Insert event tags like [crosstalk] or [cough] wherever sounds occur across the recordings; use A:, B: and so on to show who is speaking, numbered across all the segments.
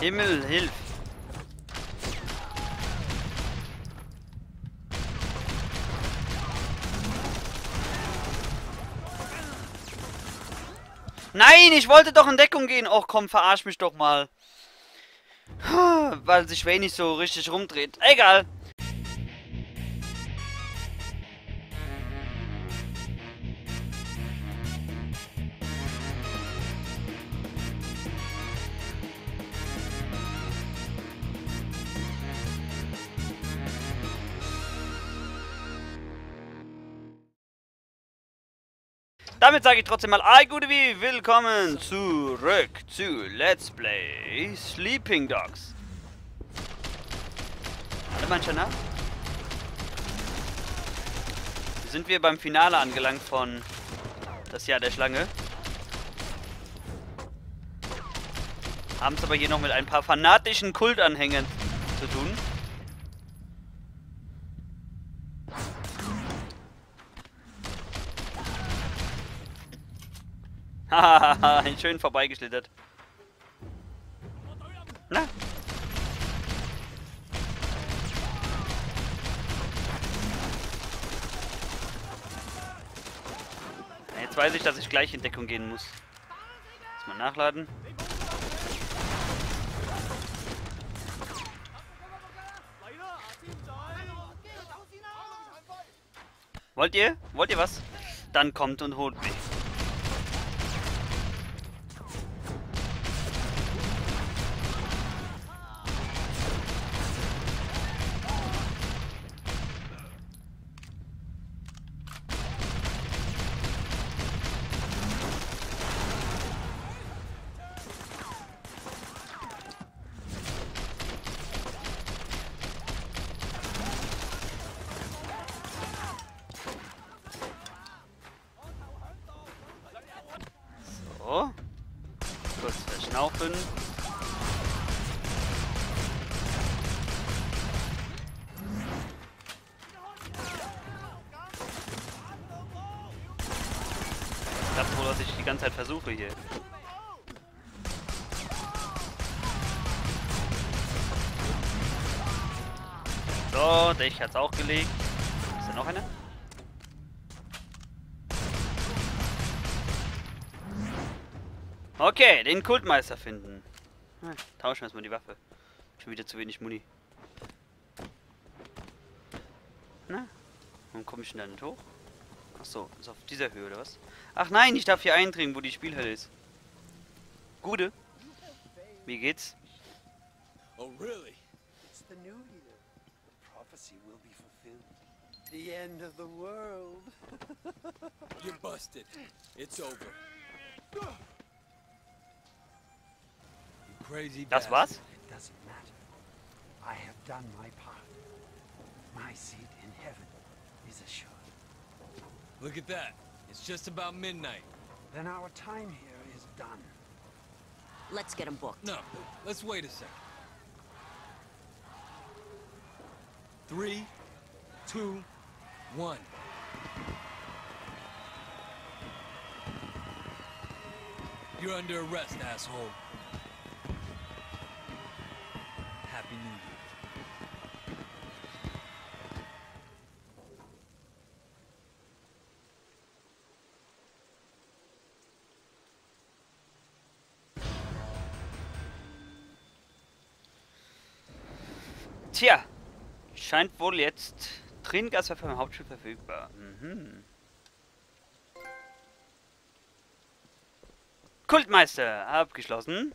A: Himmel, hilf! Nein, ich wollte doch in Deckung gehen. Och komm, verarsch mich doch mal. Weil sich Wayne so richtig rumdreht. Egal. Damit sage ich trotzdem mal, ay gute wie, willkommen zurück zu Let's Play Sleeping Dogs. Alle manche nach? Sind wir beim Finale angelangt von Das Jahr der Schlange. Haben es aber hier noch mit ein paar fanatischen Kultanhängern zu tun. [laughs] Hahaha, schön vorbeigeschlittert. Na? Jetzt weiß ich, dass ich gleich in Deckung gehen muss. Erstmal nachladen. Wollt ihr? Wollt ihr was? Dann kommt und holt mich. So. Verschnaufen. Das wohl, was ich die ganze Zeit versuche hier. So, der ich hat's auch gelegt. Ist da noch einer? Okay, den Kultmeister finden. Ah, tauschen wir erstmal die Waffe. Schon wieder zu wenig Muni. Na? Warum komme ich denn da nicht hoch? Achso, ist auf dieser Höhe oder was? Ach nein, ich darf hier eindringen, wo die Spielhölle ist. Gute. Wie geht's?
B: Oh, really?
C: It's the new year. The prophecy will be fulfilled. The end of the world. [laughs]
B: You're busted. It's over. You crazy
A: Das
B: bastard.
A: war's?
C: It doesn't matter. I have done my part. My seat in heaven is assured.
B: Look at that. It's just about midnight.
C: Then our time here is done.
D: Let's get him booked.
B: No, let's wait a second. Three, two, one. You're under arrest, asshole.
A: Tja, scheint wohl jetzt Tränengaswaffe im Hauptschiff verfügbar. Mhm. Kultmeister abgeschlossen.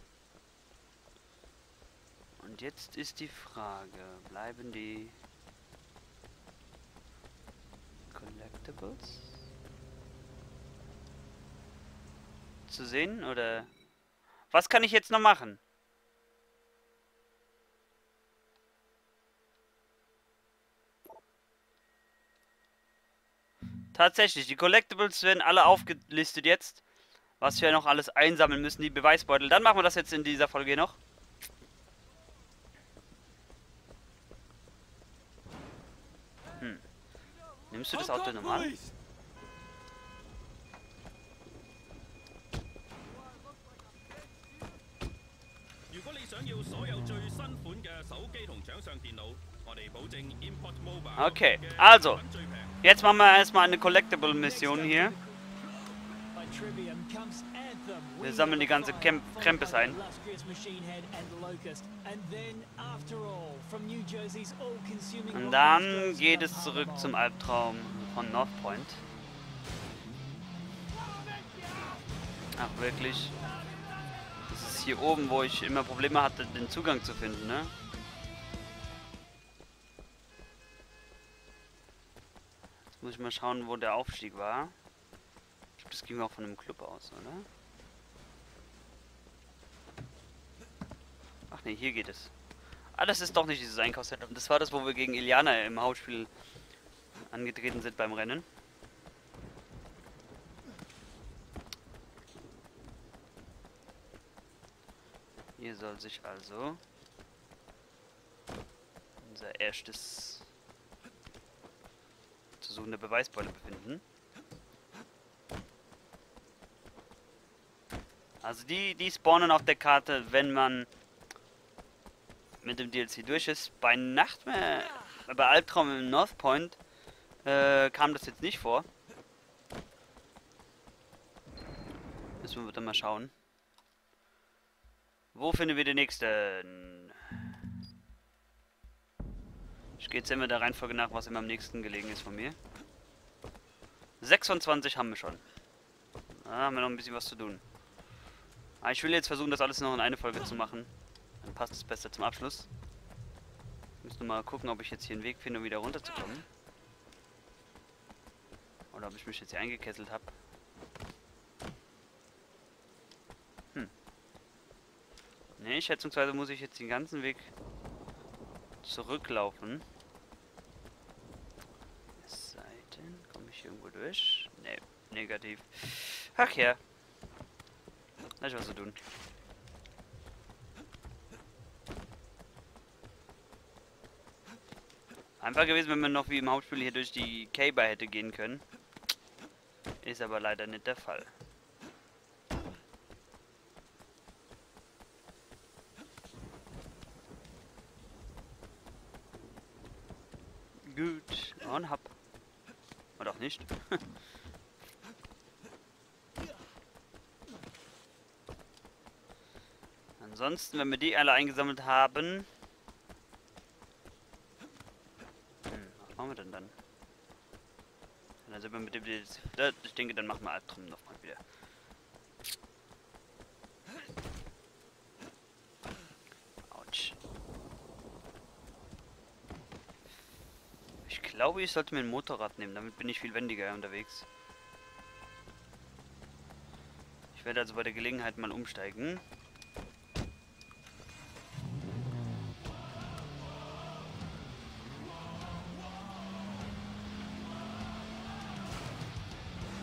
A: Und jetzt ist die Frage, bleiben die Collectibles zu sehen oder was kann ich jetzt noch machen? Tatsächlich, die Collectibles werden alle aufgelistet jetzt. Was wir noch alles einsammeln müssen, die Beweisbeutel. Dann machen wir das jetzt in dieser Folge noch. Hm. Nimmst du das Auto normal?
B: police!
A: Okay, also. Jetzt machen wir erstmal eine Collectible-Mission hier. Wir sammeln die ganze Camp Krempes ein. Und dann geht es zurück zum Albtraum von North Point. Ach wirklich. Das ist hier oben, wo ich immer Probleme hatte, den Zugang zu finden, ne? Muss ich mal schauen, wo der Aufstieg war. Ich glaub, das ging auch von einem Club aus, oder? Ach ne, hier geht es. Ah, das ist doch nicht dieses Einkaufszentrum. Das war das, wo wir gegen Iliana im Hauptspiel angetreten sind beim Rennen. Hier soll sich also unser erstes zu suchende Beweisbeule befinden. Also die, die spawnen auf der Karte, wenn man mit dem DLC durch ist. Bei Nachtmare, bei Albtraum im North Point äh, kam das jetzt nicht vor. Müssen wir dann mal schauen. Wo finden wir den nächsten? Ich gehe jetzt immer der Reihenfolge nach, was immer am nächsten gelegen ist von mir. 26 haben wir schon. Da haben wir noch ein bisschen was zu tun. Aber ich will jetzt versuchen, das alles noch in eine Folge zu machen. Dann passt es besser zum Abschluss. Ich muss nur mal gucken, ob ich jetzt hier einen Weg finde, um wieder runterzukommen. Oder ob ich mich jetzt hier eingekesselt habe. Hm. Ne, schätzungsweise muss ich jetzt den ganzen Weg zurücklaufen. Es sei denn, komme ich durch? Ne, negativ. Ach ja. Da ist was zu tun. Einfach gewesen, wenn man noch wie im Hauptspiel hier durch die K-Bar hätte gehen können. Ist aber leider nicht der Fall. Gut. Und hab. Oder auch nicht. [laughs] Ansonsten, wenn wir die alle eingesammelt haben... Hm, was machen wir denn dann? Dann sind wir mit dem... Da, Ich denke, dann machen wir Albtraum nochmal wieder. Autsch. Ich glaube, ich sollte mir ein Motorrad nehmen, damit bin ich viel wendiger unterwegs. Ich werde also bei der Gelegenheit mal umsteigen.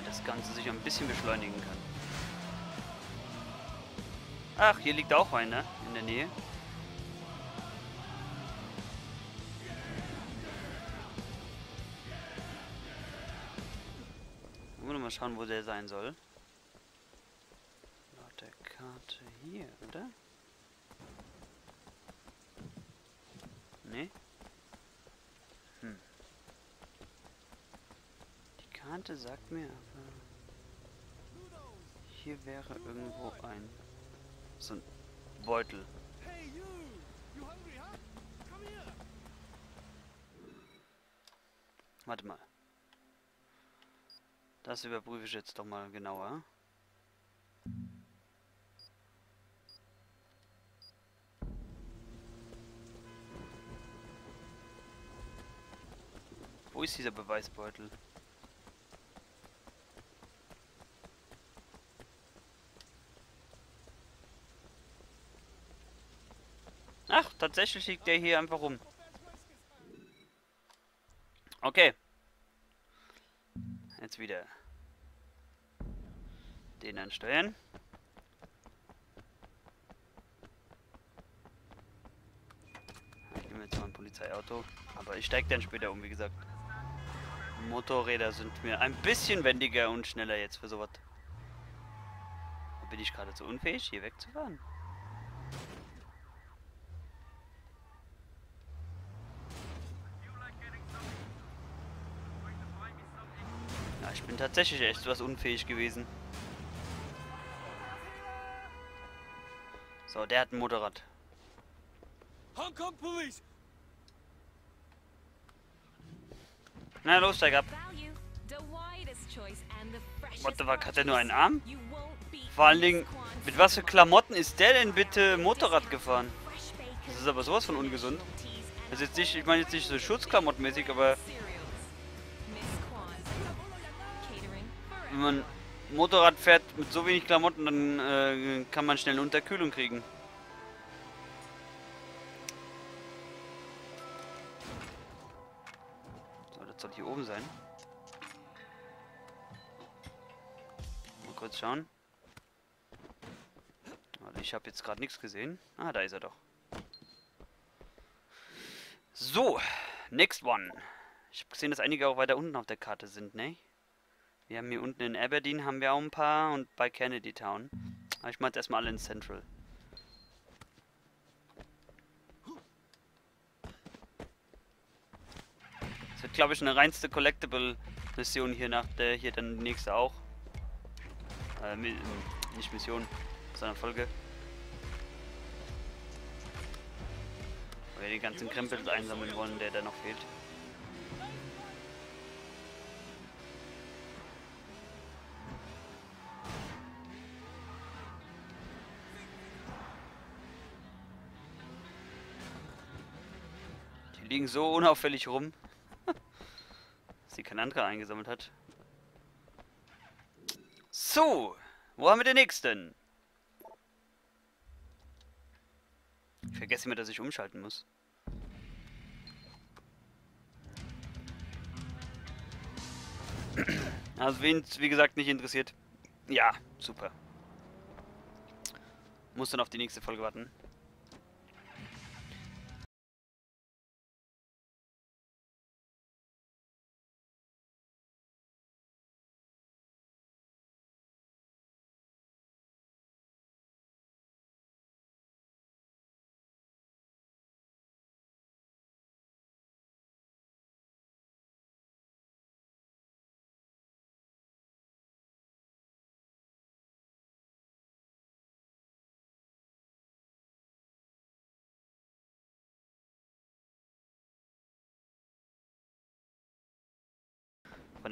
A: Das Ganze sich ein bisschen beschleunigen kann. Ach, hier liegt auch einer in der Nähe. Schauen, wo der sein soll. Laut der Karte hier, oder? Nee. Hm. Die Karte sagt mir aber... Hier wäre irgendwo ein... So ein Beutel. Warte mal. Das überprüfe ich jetzt doch mal genauer. Wo ist dieser Beweisbeutel? Ach, tatsächlich liegt der hier einfach rum. Okay. Jetzt wieder den einstellen. Ich nehme jetzt mal ein Polizeiauto, aber ich steige dann später um, wie gesagt. Motorräder sind mir ein bisschen wendiger und schneller jetzt für sowas. Bin ich gerade so unfähig, hier wegzufahren? Ja, ich bin tatsächlich echt was unfähig gewesen. So, der hat ein Motorrad.
B: Hong Kong police!
A: Na los, steig ab. What the fuck, hat der nur einen Arm? Vor allen Dingen, mit was für Klamotten ist der denn bitte Motorrad gefahren? Das ist aber sowas von ungesund. Das ist jetzt nicht, ich meine jetzt nicht so schutzklamottenmäßig, aber wenn man Motorrad fährt mit so wenig Klamotten, dann äh, kann man schnell eine Unterkühlung kriegen. So, das soll hier oben sein. Mal kurz schauen. Ich habe jetzt gerade nichts gesehen. Ah, da ist er doch. So, next one. Ich habe gesehen, dass einige auch weiter unten auf der Karte sind, ne? Wir haben hier unten in Aberdeen haben wir auch ein paar und bei Kennedy Town. Aber ich meinte erstmal alle in Central. Das wird glaube ich eine reinste Collectible Mission hier nach der hier dann die nächste auch. Äh, nicht Mission, sondern Folge. Weil wir die ganzen Krempels einsammeln wollen, der da noch fehlt. Liegen so unauffällig rum, [laughs] dass sie kein anderer eingesammelt hat. So, wo haben wir den nächsten? Ich vergesse immer, dass ich umschalten muss. [clears throat] Also wen wie gesagt nicht interessiert. Ja, super. Muss dann auf die nächste Folge warten.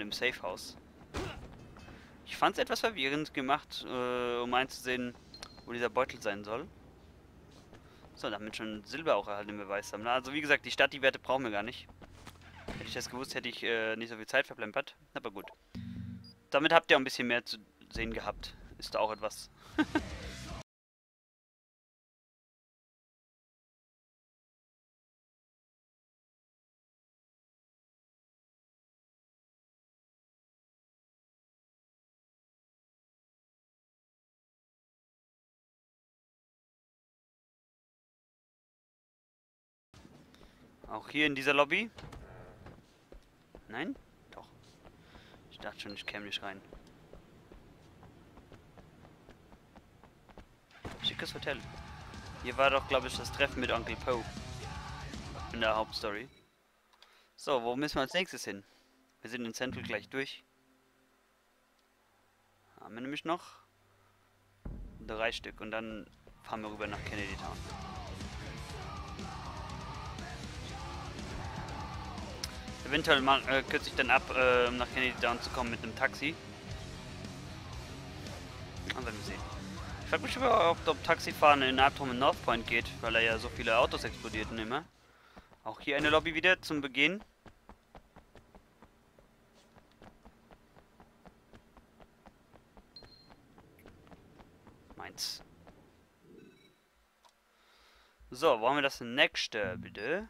A: Dem Safe House. Ich fand es etwas verwirrend gemacht, äh, um einzusehen, wo dieser Beutel sein soll. So, damit schon Silber auch erhalten Beweis haben. Also wie gesagt, die Stadt, die Werte brauchen wir gar nicht. Hätte ich das gewusst, hätte ich äh, nicht so viel Zeit verplempert. Aber gut. Damit habt ihr auch ein bisschen mehr zu sehen gehabt. Ist da auch etwas. [laughs] Auch hier in dieser Lobby? Nein? Doch. Ich dachte schon, ich käme nicht rein. Schickes Hotel. Hier war doch, glaube ich, das Treffen mit Onkel Poe. In der Hauptstory. So, wo müssen wir als nächstes hin? Wir sind in Central gleich durch. Haben wir nämlich noch drei Stück und dann fahren wir rüber nach Kennedy Town. Eventuell äh, kürze ich dann ab, äh, um nach Kennedy Town zu kommen mit einem Taxi. Aber wir sehen. Ich frage mich überhaupt, ob Taxifahren in Albtraum in North Point geht, weil da ja so viele Autos explodierten immer. Auch hier eine Lobby wieder zum Beginn. Meins. So, wo haben wir das nächste, bitte?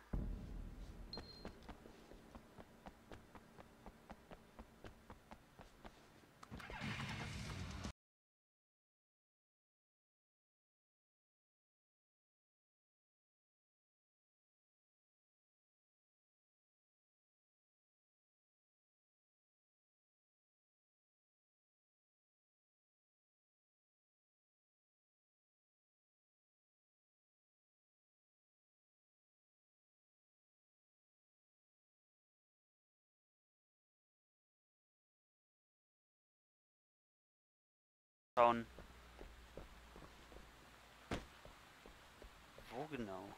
A: Schauen. Wo genau?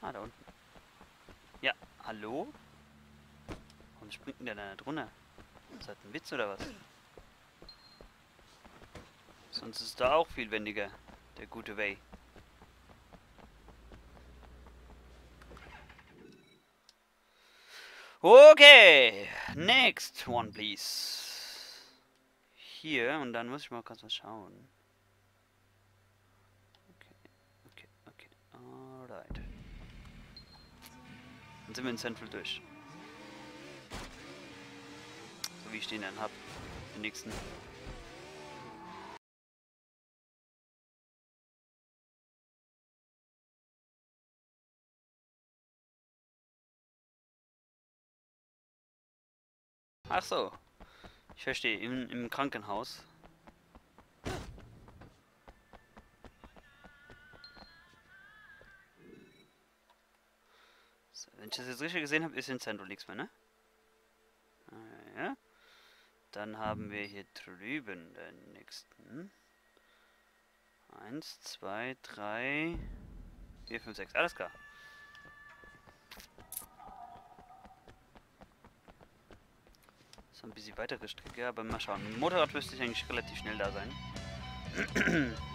A: Ah, da unten. Ja, hallo? Warum springt denn der da nicht runter? Ist das ein Witz oder was? Sonst ist da auch viel wendiger, der gute Way. Okay, next one please. Hier und dann muss ich mal kurz was schauen. Okay, okay, okay, alright. Dann sind wir in Central durch. So wie ich den dann hab. Den nächsten. Ach so. Ich verstehe, im, im Krankenhaus. So, wenn ich das jetzt richtig gesehen habe, ist in Zentrum nichts mehr, ne? Ah, ja. Dann haben wir hier drüben den nächsten. Eins, zwei, drei, vier, fünf, sechs. Alles klar. Ein bisschen weitere Strecke, aber mal schauen. Motorrad müsste ich eigentlich relativ schnell da sein. [clears throat]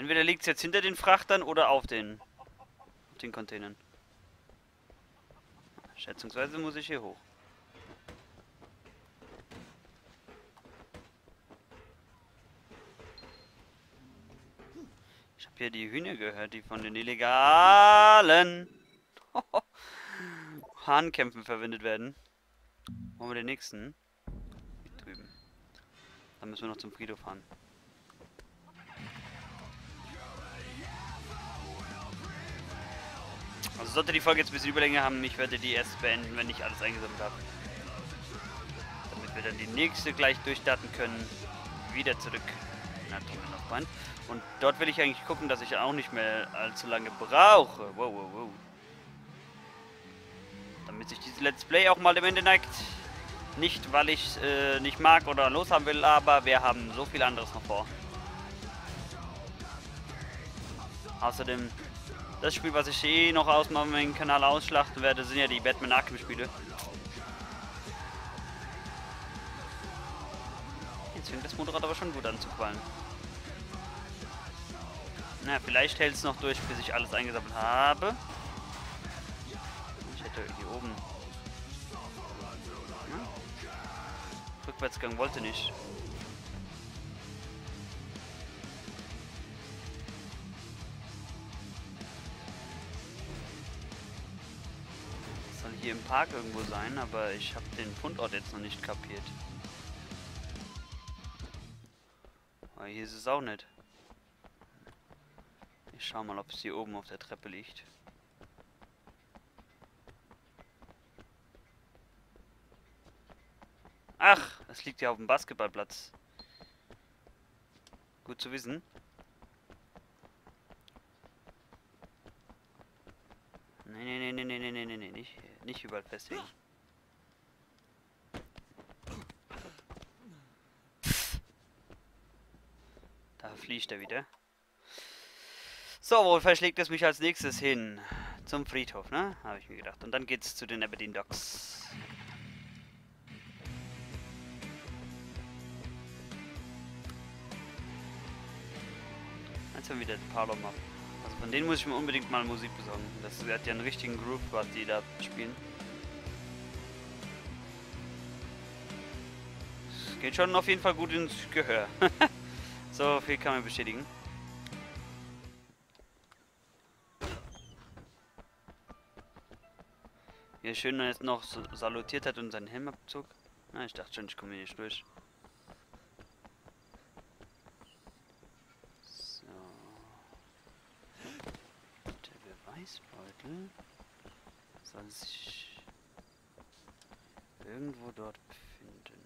A: Entweder liegt es jetzt hinter den Frachtern oder auf den, auf den Containern. Schätzungsweise muss ich hier hoch. Ich habe hier die Hühner gehört, die von den illegalen [laughs] Hahnkämpfen verwendet werden. Haben wir den nächsten? Hier drüben. Dann müssen wir noch zum Friedhof fahren. Also sollte die Folge jetzt ein bisschen Überlänge haben, ich werde die erst beenden, wenn ich alles eingesammelt habe. Damit wir dann die nächste gleich durchstarten können. Wieder zurück nach Terminal Und dort will ich eigentlich gucken, dass ich auch nicht mehr allzu lange brauche. Wow, wow, wow. Damit sich dieses Let's Play auch mal dem Ende neigt. Nicht, weil ich äh, nicht mag oder loshaben will, aber wir haben so viel anderes noch vor. Außerdem das Spiel, was ich eh noch aus meinem Kanal ausschlachten werde, sind ja die Batman Arkham Spiele. Jetzt fängt das Motorrad aber schon gut an zu qualmen. Na, vielleicht hält es noch durch, bis ich alles eingesammelt habe. Ich hätte hier oben. Hm? Rückwärtsgang wollte nicht. Hier im Park irgendwo sein, aber ich habe den Fundort jetzt noch nicht kapiert. Aber hier ist es auch nicht. Ich schau mal, ob es hier oben auf der Treppe liegt. Ach, es liegt ja auf dem Basketballplatz. Gut zu wissen. Nee, nee, nee, nee, nee, nee, nee, nee, nicht, nicht überall festlegen. Da fliegt er wieder. So, wo verschlägt es mich als nächstes hin? Zum Friedhof, ne? Habe ich mir gedacht. Und dann geht's zu den Aberdeen Docks. Jetzt haben wir wieder den Parlor Map. Also von denen muss ich mir unbedingt mal Musik besorgen. Das hat ja einen richtigen Groove, was die da spielen. Es geht schon auf jeden Fall gut ins Gehör. [laughs] so viel kann man bestätigen. Wie er schön jetzt noch salutiert hat und seinen Helm abzog. Na, ich dachte schon, ich komme hier nicht durch. So. Der Beweisbeutel soll sich irgendwo dort befinden.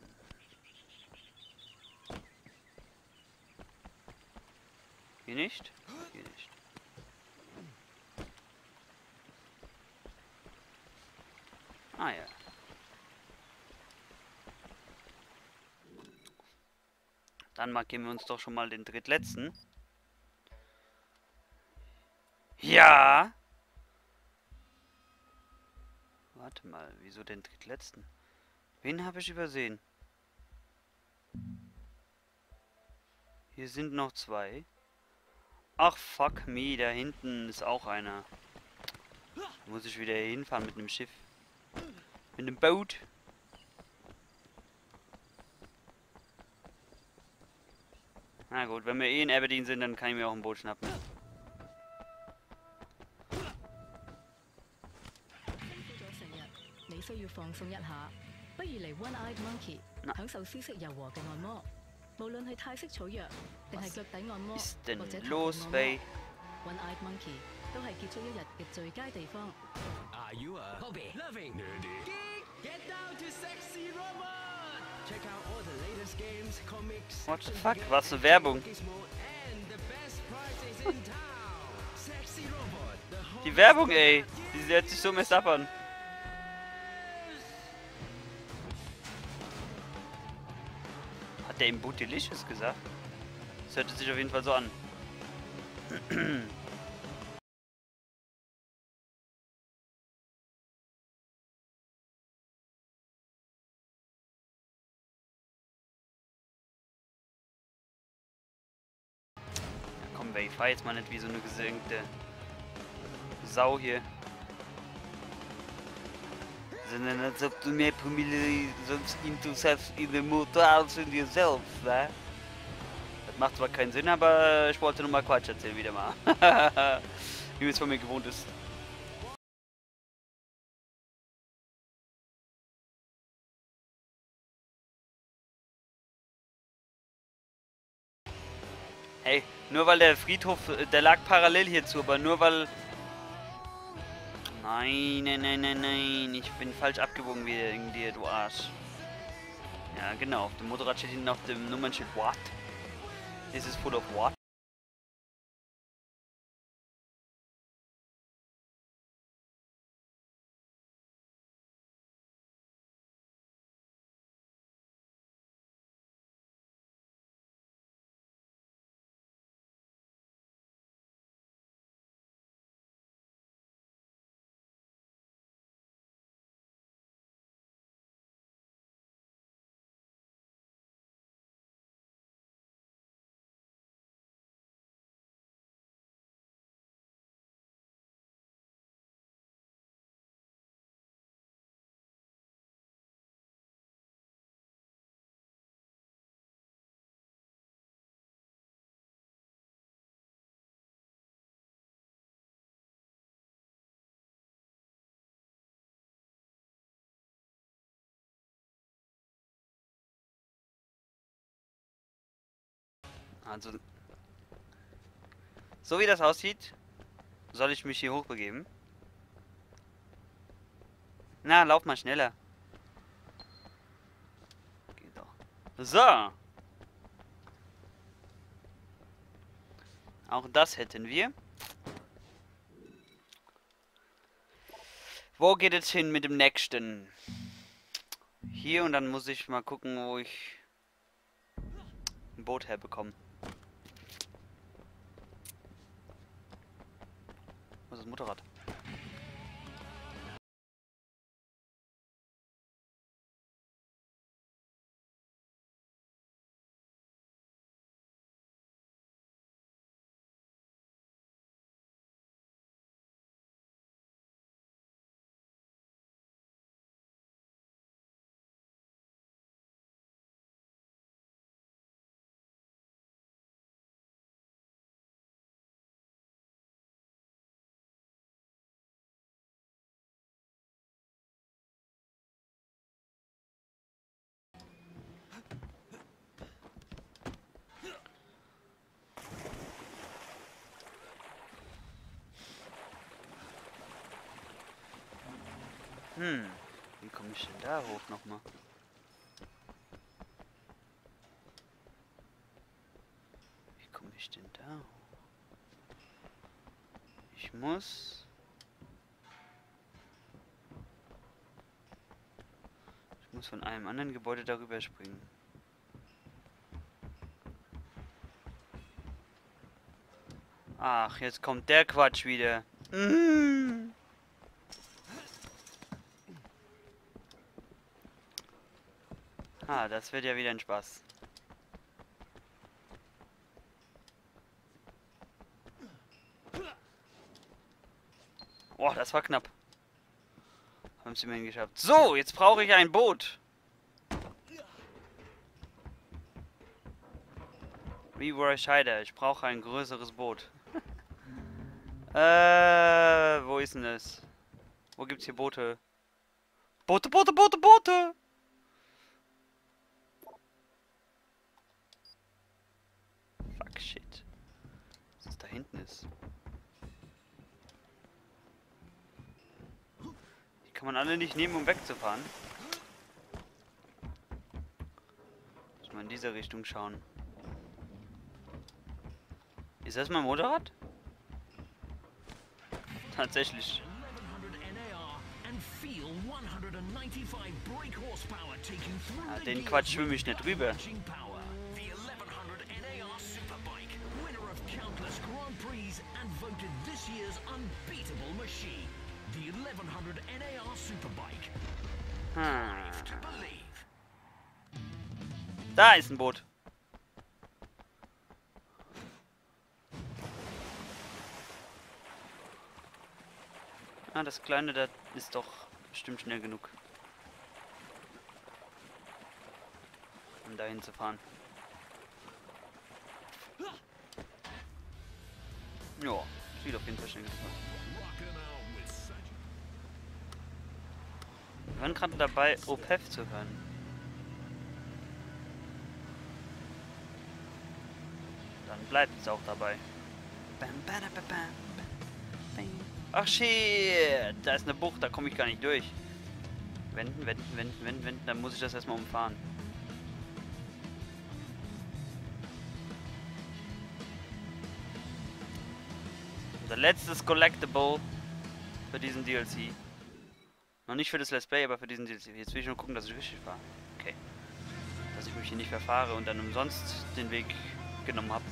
A: Hier nicht? Hier nicht. Ah ja. Dann markieren wir uns doch schon mal den drittletzten. Ja! Warte mal, wieso den drittletzten? Wen habe ich übersehen? Hier sind noch zwei. Ach, fuck me, da hinten ist auch einer. Muss ich wieder hinfahren mit einem Schiff. Mit einem Boot. Na gut, wenn wir eh in Aberdeen sind, dann kann ich mir auch ein Boot schnappen.
E: 要放松一下，不如嚟 One Eyed Monkey
A: 嗱
E: 享受舒适柔和嘅按摩。无论系泰式草药，定系脚底按摩，
A: Ist denn
E: 或者头
A: los,
E: 部按
A: Faye?
E: 摩，One Eyed Monkey 都系结束一日嘅最佳地方。
B: Are you a hobby? Loving. Nerdy. Geek. Get down to sexy robot. Check out all the latest games, comics.
A: What the
B: action
A: fuck?
B: figures,
A: Was für Werbung?
B: Gizmo, [laughs] and the best prices in town. Sexy Robot. The home
A: Die Werbung,
B: of
A: ey.
B: Geeks.
A: Die hört sich so messed up an. Hat der im Bootylicious gesagt? Das hört sich auf jeden Fall so an. Komm, ich fahr jetzt mal nicht wie so eine gesenkte Sau hier. Ob du mehr Promille sonst Intus hast in dem Motor als in dir selbst, ne? Das macht zwar keinen Sinn, aber ich wollte nur mal Quatsch erzählen wieder mal. wie es von mir gewohnt ist. Hey, nur weil der Friedhof, äh, der lag parallel hierzu, aber nur weil... Nein, nein, nein, nein, nein, ich bin falsch abgebogen wegen dir, du Arsch. Ja, genau, auf dem Motorrad steht hinten auf dem Nummernschild What? This is full of what? Also, so wie das aussieht, soll ich mich hier hochbegeben. Na, lauf mal schneller. Geht doch. So. Auch das hätten wir. Wo geht es hin mit dem nächsten? Hier und dann muss ich mal gucken, wo ich ein Boot herbekomme. Wo ist das Motorrad? Hm. Wie komme ich denn da hoch nochmal? Wie komme ich denn da hoch? Ich muss... Ich muss von einem anderen Gebäude darüber springen. Ach, jetzt kommt der Quatsch wieder. Mm. Ah, das wird ja wieder ein Spaß. Boah, das war knapp. Haben sie immerhin geschafft. So, jetzt brauche ich ein Boot. Leroy Scheider, ich brauche ein größeres Boot. [laughs] äh, wo ist denn das? Wo gibt's hier Boote? Boote, Boote, Boote, Boote! Fuck, shit. Was ist da hinten ist? Die kann man alle nicht nehmen, um wegzufahren. Muss man in diese Richtung schauen. Ist das mein Motorrad? [laughs] Tatsächlich.
B: 1100 NAR and feel 195 brake horsepower taking through
A: Ja, den Quatsch schwimme ich nicht rüber.
B: The 1100 NAR Superbike.
A: Hm. Da ist ein Boot. Ah, das kleine, da ist doch bestimmt schnell genug. Um dahin zu fahren. Ja, sieht auf jeden Fall schnell genug aus. Waren gerade dabei, OPEF zu hören. Dann bleibt es auch dabei. Ach shit, da ist eine Bucht, da komme ich gar nicht durch. Wenden, wenden, wenden, wenden, wenden, dann muss ich das erstmal umfahren. Unser letztes Collectible für diesen DLC. Noch nicht für das Let's Play, aber für diesen DLC. Jetzt will ich nur gucken, dass ich richtig fahre. Okay. Dass ich mich hier nicht verfahre und dann umsonst den Weg genommen habe.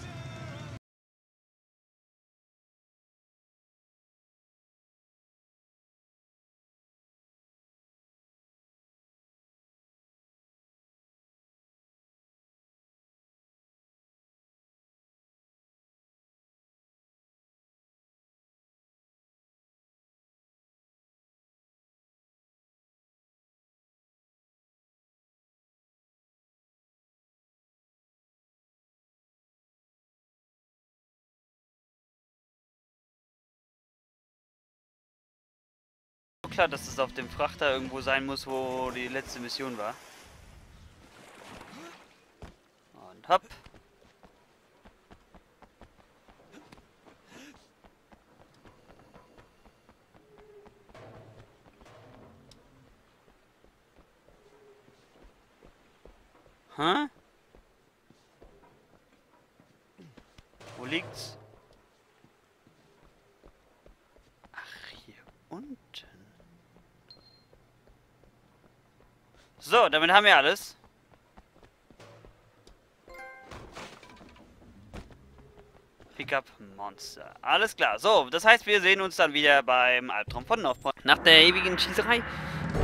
A: Klar, dass es auf dem Frachter irgendwo sein muss, wo die letzte Mission war. Und hopp. Hä? Wo liegt's? Ach, hier unten. So, damit haben wir alles. Pickup Monster. Alles klar. So, das heißt, wir sehen uns dann wieder beim Albtraum von Northpoint. Nach der ewigen Schießerei,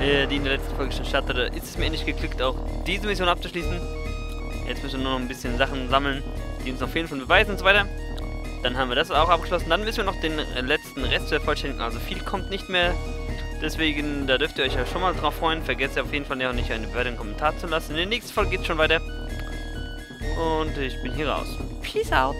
A: äh, die in der letzten Folge schon startete, ist es mir endlich geglückt, auch diese Mission abzuschließen. Jetzt müssen wir nur noch ein bisschen Sachen sammeln, die uns noch fehlen von Beweisen und so weiter. Dann haben wir das auch abgeschlossen. Dann müssen wir noch den letzten Rest vervollständigen. Also viel kommt nicht mehr. Deswegen, da dürft ihr euch ja schon mal drauf freuen. Vergesst auf jeden Fall ja auch nicht eine Bewertung und Kommentar zu lassen. In der nächsten Folge geht es schon weiter. Und ich bin hier raus. Peace out.